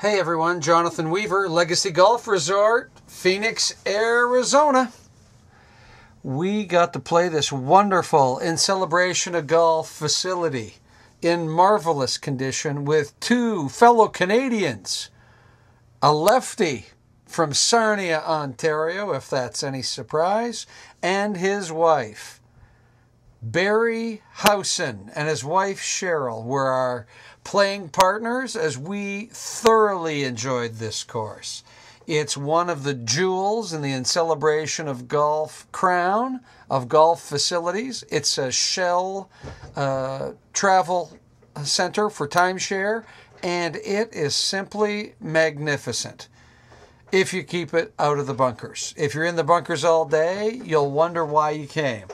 Hey everyone, Jonathan Weaver, Legacy Golf Resort, Phoenix, Arizona. We got to play this wonderful in celebration of golf facility in marvelous condition with two fellow Canadians, a lefty from Sarnia, Ontario, if that's any surprise, and his wife. Barry Howson and his wife Cheryl were our playing partners as we thoroughly enjoyed this course. It's one of the jewels in the in celebration of golf crown of golf facilities. It's a shell uh, travel center for timeshare, and it is simply magnificent if you keep it out of the bunkers. If you're in the bunkers all day, you'll wonder why you came.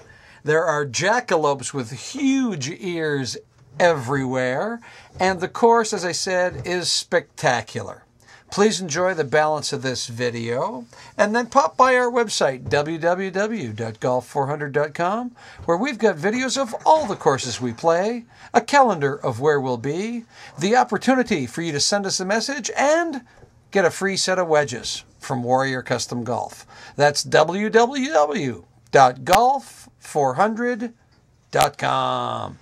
There are jackalopes with huge ears everywhere, and the course, as I said, is spectacular. Please enjoy the balance of this video and then pop by our website, www.golf400.com, where we've got videos of all the courses we play, a calendar of where we'll be, the opportunity for you to send us a message, and get a free set of wedges from Warrior Custom Golf. That's www.golf400.com.